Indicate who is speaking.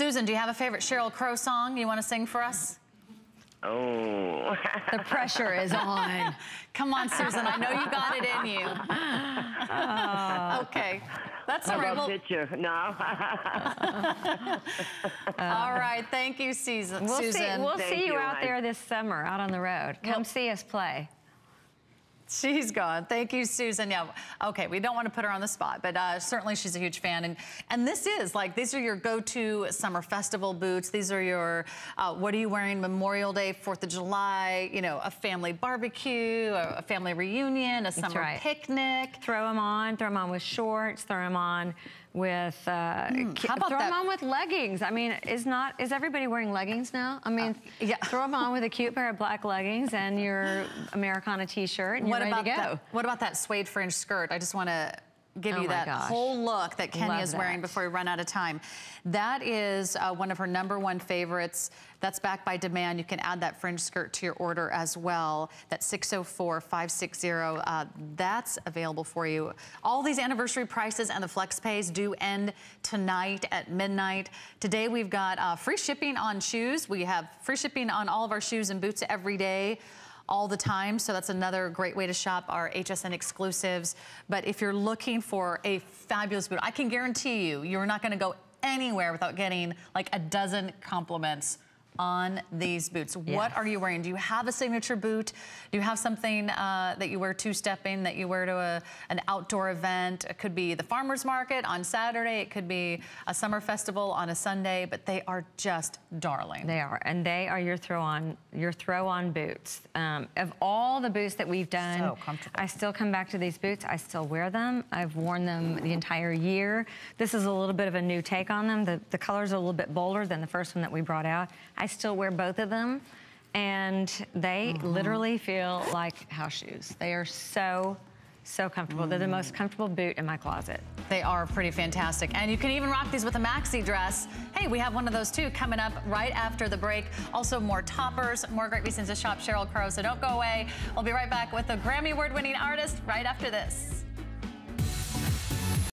Speaker 1: Susan, do you have a favorite Sheryl Crow song you want to sing for us?
Speaker 2: Oh.
Speaker 3: the pressure is on.
Speaker 1: Come on, Susan. I know you got it in you. Oh. Okay. That's all right.
Speaker 2: Well, picture. No.
Speaker 1: all right. Thank you, Susan.
Speaker 3: We'll
Speaker 1: Susan.
Speaker 3: see, we'll
Speaker 2: Thank
Speaker 3: see you,
Speaker 2: you,
Speaker 3: out
Speaker 2: I...
Speaker 3: there this summer, out on the road. Come well, see us play.
Speaker 1: She's gone. Thank you, Susan. Yeah, okay, we don't want to put her on the spot, but uh, certainly she's a huge fan. And and this is, like, these are your go-to summer festival boots. These are your, uh, what are you wearing Memorial Day, 4th of July, you know, a family barbecue, a, a family reunion, a summer
Speaker 3: right.
Speaker 1: picnic.
Speaker 3: Throw them on, throw them on with shorts, throw them on with uh, mm, throw that? them on with leggings. I mean, is not is everybody wearing leggings now? I mean, uh, yeah. throw them on with a cute pair of black leggings and your Americana T-shirt,
Speaker 1: what
Speaker 3: to
Speaker 1: go. what about that suede fringe skirt? I just want to give
Speaker 3: oh
Speaker 1: you that
Speaker 3: gosh.
Speaker 1: whole look that Kenya
Speaker 3: Love
Speaker 1: is
Speaker 3: that.
Speaker 1: wearing before we run out of time. That is uh, one of her number one favorites. That's backed by demand. You can add that fringe skirt to your order as well. That's 604-560. Uh, that's available for you. All these anniversary prices and the flex pays do end tonight at midnight. Today we've got uh, free shipping on shoes. We have free shipping on all of our shoes and boots every day all the time. So that's another great way to shop our HSN exclusives. But if you're looking for a fabulous boot, I can guarantee you, you're not gonna go anywhere without getting like a dozen compliments on these boots.
Speaker 3: Yes.
Speaker 1: What are you wearing? Do you have a signature boot? Do you have something uh, that you wear two-stepping, that you wear to a, an outdoor event? It could be the farmer's market on Saturday. It could be a summer festival on a Sunday, but they are just darling.
Speaker 3: They are, and they are your throw-on your throw-on boots. Um, of all the boots that we've done,
Speaker 1: so comfortable.
Speaker 3: I still come back to these boots. I still wear them. I've worn them the entire year. This is a little bit of a new take on them. The, the colors are a little bit bolder than the first one that we brought out. I still wear both of them and they
Speaker 1: Mm-hmm.
Speaker 3: literally feel like house shoes. They are so, so comfortable. They're the
Speaker 1: Mm.
Speaker 3: most comfortable boot in my closet.
Speaker 1: They are pretty fantastic. And you can even rock these with a maxi dress. Hey, we have one of those too coming up right after the break. Also more toppers, more great reasons to shop Sheryl Crow. So don't go away. We'll be right back with the Grammy award winning artist right after this.